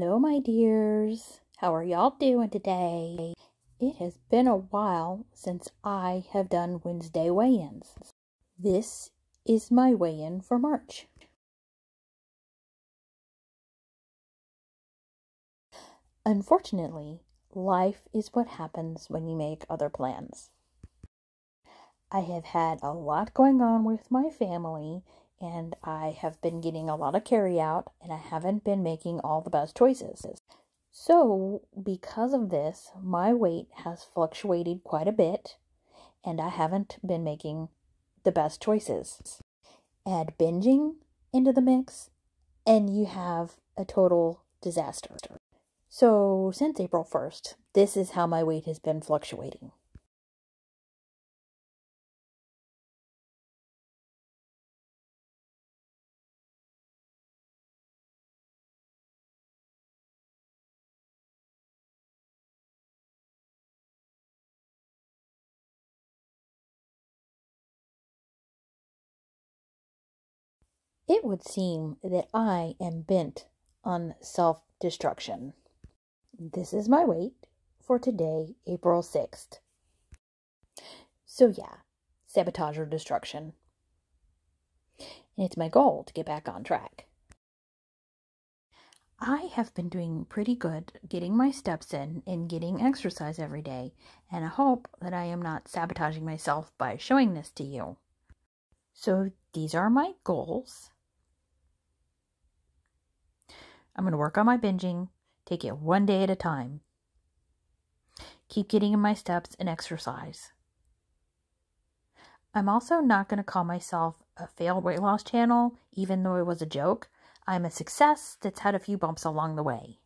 Hello, my dears. How are y'all doing today? It has been a while since I have done Wednesday weigh ins. This is my weigh in for March. Unfortunately, life is what happens when you make other plans. I have had a lot going on with my family and I have been getting a lot of carry out and I haven't been making all the best choices. So, because of this, my weight has fluctuated quite a bit and I haven't been making the best choices. Add binging into the mix and you have a total disaster. So, since April 1st, this is how my weight has been fluctuating. It would seem that I am bent on self destruction. This is my weight for today, April 6th. So, yeah, sabotage or destruction. And it's my goal to get back on track. I have been doing pretty good getting my steps in and getting exercise every day, and I hope that I am not sabotaging myself by showing this to you. So, these are my goals. I'm going to work on my binging, take it one day at a time. Keep getting in my steps and exercise. I'm also not going to call myself a failed weight loss channel, even though it was a joke. I'm a success that's had a few bumps along the way.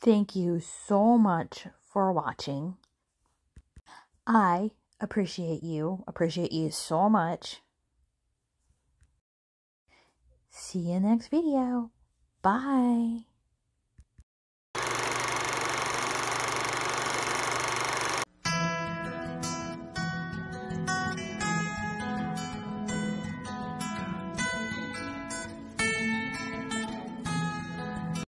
Thank you so much for watching. I appreciate you, appreciate you so much. See you next video. Bye.